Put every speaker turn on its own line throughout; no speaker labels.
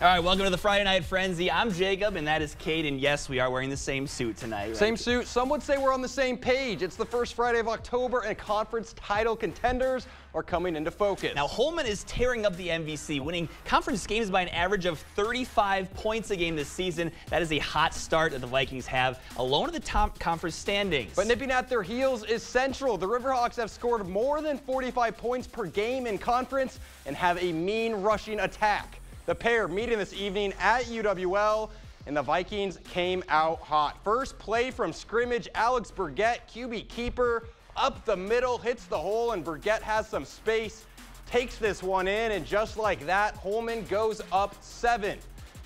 All right, welcome to the Friday Night Frenzy. I'm Jacob, and that is Kate, and yes, we are wearing the same suit tonight. Right?
Same suit. Some would say we're on the same page. It's the first Friday of October, and conference title contenders are coming into focus.
Now, Holmen is tearing up the MVC, winning conference games by an average of 35 points a game this season. That is a hot start that the Vikings have, alone in the top conference standings.
But nipping at their heels is Central. The Riverhawks have scored more than 45 points per game in conference and have a mean rushing attack. The pair meeting this evening at UWL, and the Vikings came out hot. First play from scrimmage, Alex Burgett, QB keeper, up the middle, hits the hole, and Burgett has some space, takes this one in, and just like that, Holmen goes up seven.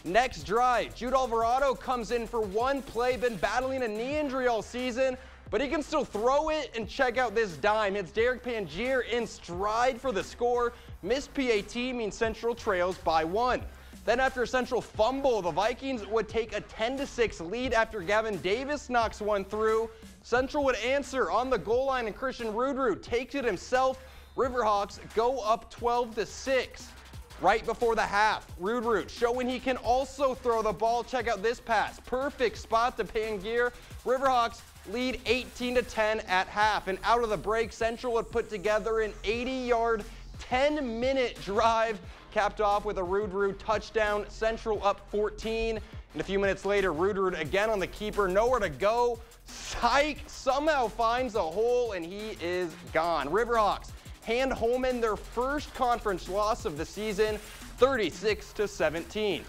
Next drive, Jude Alvarado comes in for one play, been battling a knee injury all season, but he can still throw it and check out this dime. It's Derek Pangier in stride for the score. Missed PAT means Central trails by one. Then after a Central fumble, the Vikings would take a 10-6 lead after Gavin Davis knocks one through. Central would answer on the goal line and Christian Rudrud takes it himself. Riverhawks go up 12-6. Right before the half, Rudrud showing he can also throw the ball. Check out this pass. Perfect spot to Pangier. Riverhawks lead 18 to 10 at half. And out of the break, Central would put together an 80-yard 10-minute drive, capped off with a Rudrud touchdown. Central up 14. And a few minutes later, Rudrud again on the keeper, nowhere to go. Syke somehow finds a hole, and he is gone. Riverhawks hand Holmen their first conference loss of the season, 36 to 17.